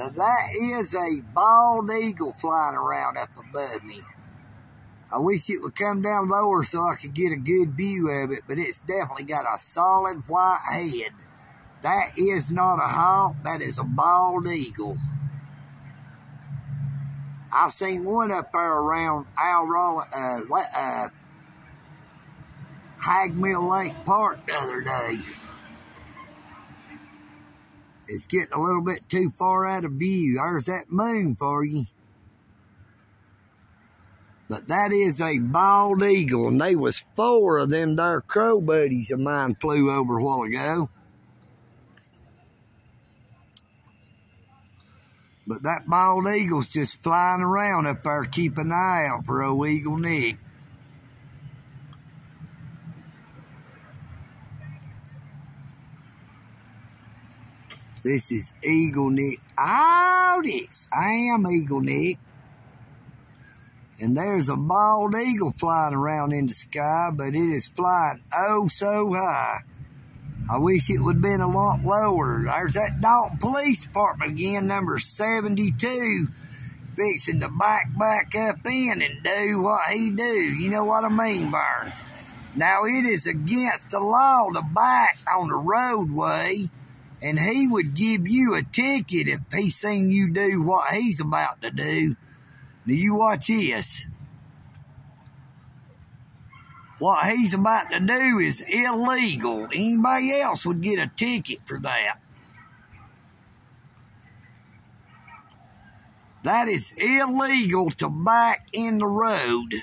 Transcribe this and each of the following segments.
Now that is a bald eagle flying around up above me. I wish it would come down lower so I could get a good view of it, but it's definitely got a solid white head. That is not a hawk, that is a bald eagle. I've seen one up there around Al Roll, uh, uh, Haig Mill Lake Park the other day. It's getting a little bit too far out of view. There's that moon for you. But that is a bald eagle, and they was four of them there crow buddies of mine flew over a while ago. But that bald eagle's just flying around up there, keep an eye out for old Eagle Nick. This is Eagle Nick. Oh, this. I am Eagle Nick. And there's a bald eagle flying around in the sky, but it is flying oh so high. I wish it would have been a lot lower. There's that Dalton Police Department again, number 72, fixing to back back up in and do what he do. You know what I mean, Vern? Now, it is against the law to back on the roadway and he would give you a ticket if he seen you do what he's about to do. Do you watch this? What he's about to do is illegal. Anybody else would get a ticket for that. That is illegal to back in the road.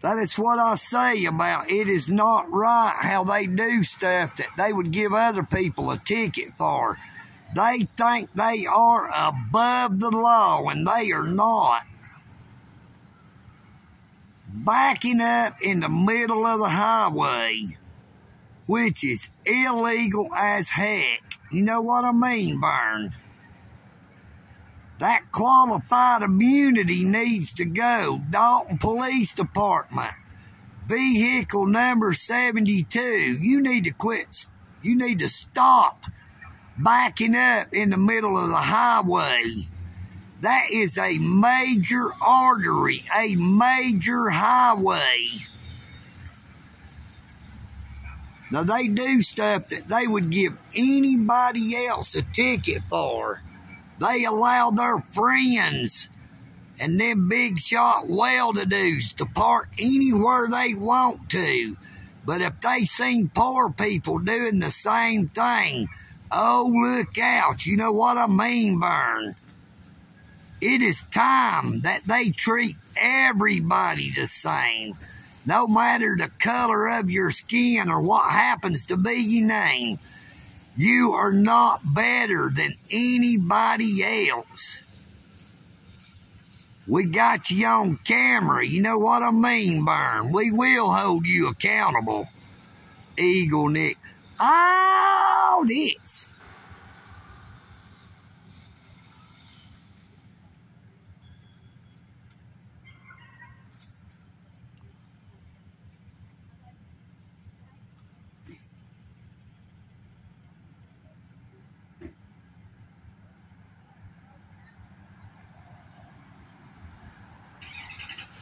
That is what I say about it is not right how they do stuff that they would give other people a ticket for. They think they are above the law and they are not. Backing up in the middle of the highway, which is illegal as heck. You know what I mean, Vern? That qualified immunity needs to go. Dalton Police Department, vehicle number 72. You need to quit. You need to stop backing up in the middle of the highway. That is a major artery, a major highway. Now, they do stuff that they would give anybody else a ticket for. They allow their friends and them big shot well-to-dos to park anywhere they want to. But if they seen poor people doing the same thing, oh, look out. You know what I mean, Vern? It is time that they treat everybody the same, no matter the color of your skin or what happens to be your name. You are not better than anybody else. We got you on camera. You know what I mean, Vern? We will hold you accountable. Eagle Nick. All this.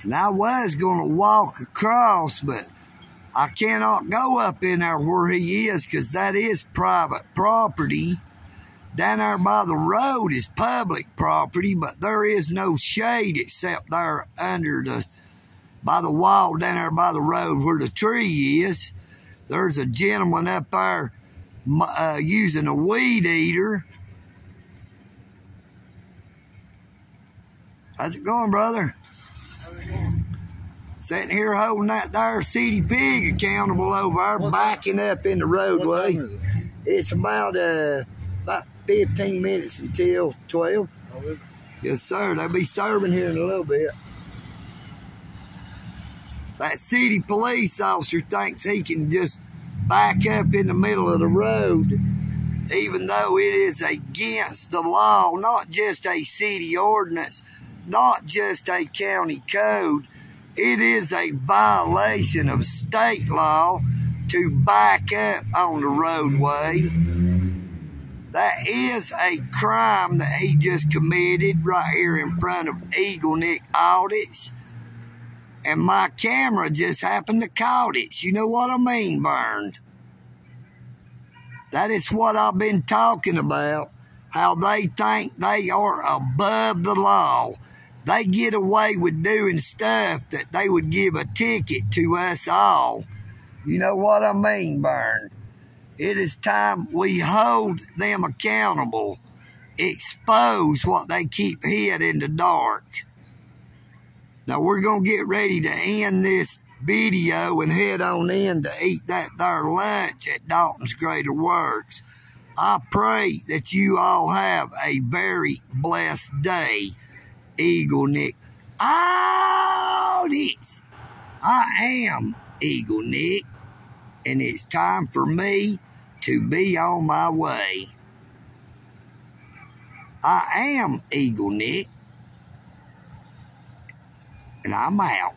And I was going to walk across, but I cannot go up in there where he is because that is private property. Down there by the road is public property, but there is no shade except there under the, by the wall down there by the road where the tree is. There's a gentleman up there uh, using a weed eater. How's it going, brother? Sitting here holding that there city pig accountable over there, backing up in the roadway. It's about uh, about 15 minutes until 12. Yes, sir. They'll be serving here in a little bit. That city police officer thinks he can just back up in the middle of the road, even though it is against the law, not just a city ordinance, not just a county code. It is a violation of state law to back up on the roadway. That is a crime that he just committed right here in front of Eagle Nick Audits. And my camera just happened to caught it. You know what I mean, Vern? That is what I've been talking about. How they think they are above the law. They get away with doing stuff that they would give a ticket to us all. You know what I mean, Vern? It is time we hold them accountable, expose what they keep hid in the dark. Now we're going to get ready to end this video and head on in to eat that there lunch at Dalton's Greater Works. I pray that you all have a very blessed day, Eagle Nick. Audits! I am Eagle Nick, and it's time for me to be on my way. I am Eagle Nick, and I'm out.